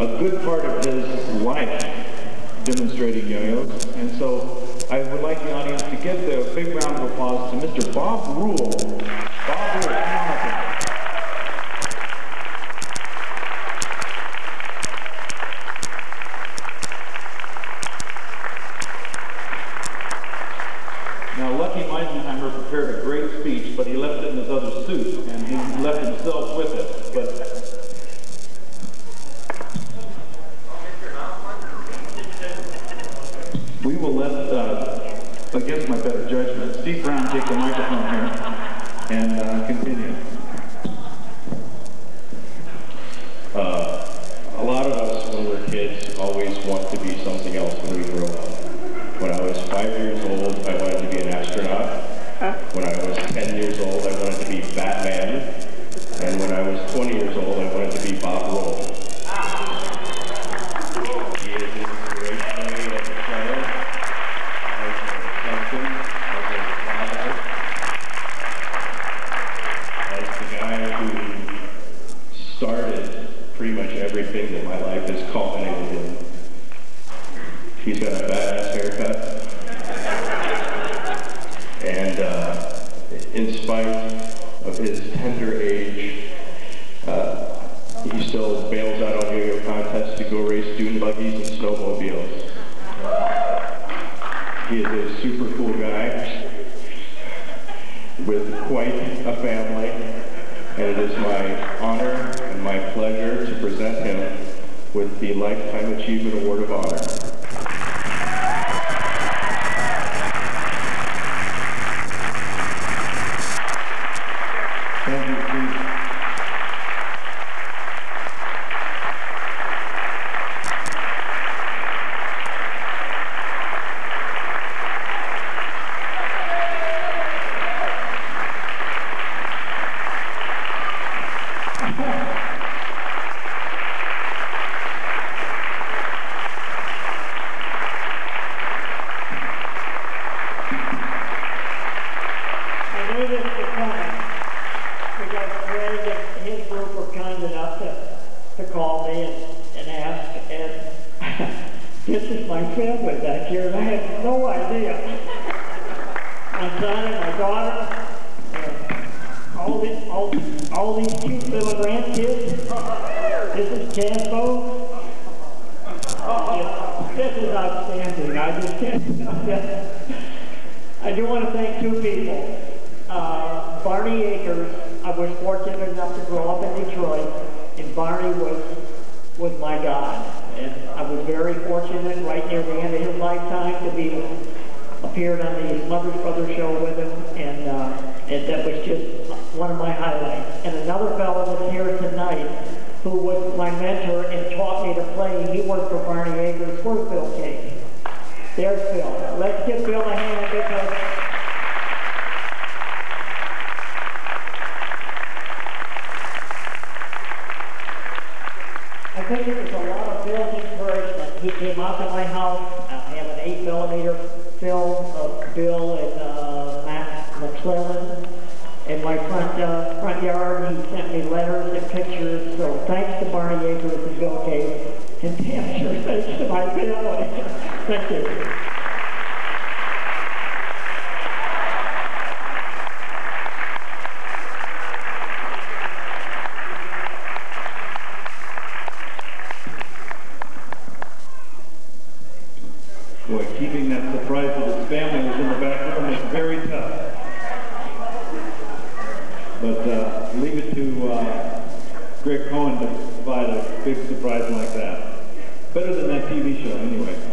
a good part of his life demonstrating yo-yos. And so I would like the audience to give the big round of applause to Mr. Bob Rule. Bob Rule. Now, Lucky Meisenheimer prepared a great speech, but he left it in his other suit, and he left himself with it. But against my better judgment, Steve Brown take the microphone here and uh, continue. A lot of us, when we're kids, always want to be something else when we grow up. When I was five years old, I wanted to be an astronaut. When I was 10 years old, I wanted to be Batman. And when I was 20 years old, I wanted everything that my life has culminated in. He's got a badass haircut. And uh, in spite of his tender age, uh, he still bails out on yo-yo contests to go race dune buggies and snowmobiles. He is a super cool guy with quite a family, and it is my honor and my pleasure to present him with the Lifetime Achievement Award of Honor. Family back here, and his group were kind enough to to call me and and ask and this is my friend with that here I had no idea. My son and my daughter, all all, these cute little grandkids. This is Campo. This is outstanding, I just can't, I do want to thank two people. Uh, Barney Akers, I was fortunate enough to grow up in Detroit, and Barney was, was my God. And I was very fortunate right near the end of his lifetime to be, appeared on the Smothers Brothers show with him, and, uh, and that was just one of my highlights. And another fellow that's here tonight, who was my mentor and taught me to play, he worked for Barney Akers, where's Bill King? There's Bill. Let's give Bill a hand because I think it was a lot of Bill's encouragement. He came out to my house. I have an 8 millimeter film of Bill and uh, Matt McClellan in my front uh, front yard. He sent me letters and pictures. So thanks to Barney Akers and Bill Case. And damn sure thanks to my family. Thank you. Boy, keeping that surprise that his family was in the back room is very tough. But uh, leave it to uh, Greg Cohen to provide a big surprise like that. Better than that TV show, anyway.